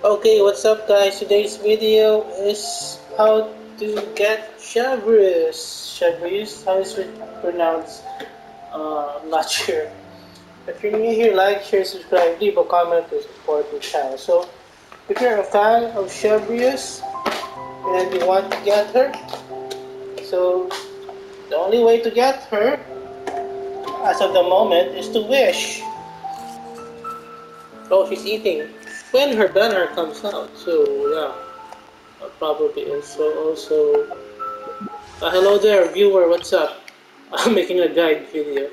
Okay, what's up guys? Today's video is how to get Chevrius. Chevrius, how is it pronounced? Uh, I'm not sure. If you're new here, like, share, subscribe, leave a comment to support the channel. So, if you're a fan of Chevrius and you want to get her, so the only way to get her as of the moment is to wish. Oh, she's eating. When her banner comes out, so yeah, probably also also. Uh, hello there, viewer. What's up? I'm making a guide video.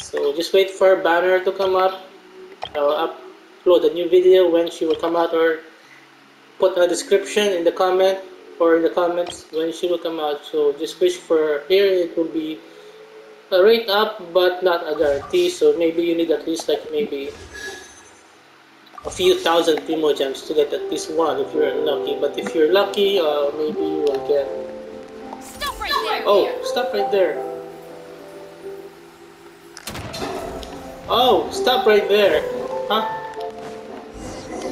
So just wait for her banner to come up. I'll upload a new video when she will come out, or put a description in the comment or in the comments when she will come out. So just wish for here. It will be a rate up, but not a guarantee. So maybe you need at least like maybe a few thousand Primogems to get at least one if you're unlucky. But if you're lucky, uh, maybe you will get. Stop right there! Oh, stop right there. Oh, stop right there. Huh?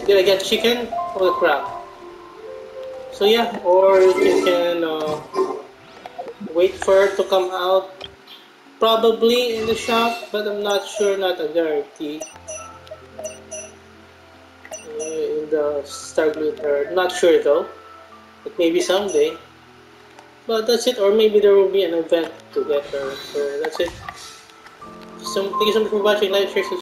Did I get chicken? Holy crap. So yeah, or you can uh, wait for it to come out. Probably in the shop, but I'm not sure, not a guarantee. The Starglitter, not sure though. But maybe someday. But that's it, or maybe there will be an event to get her. So that's it. So, thank you so much for watching, like, share, subscribe.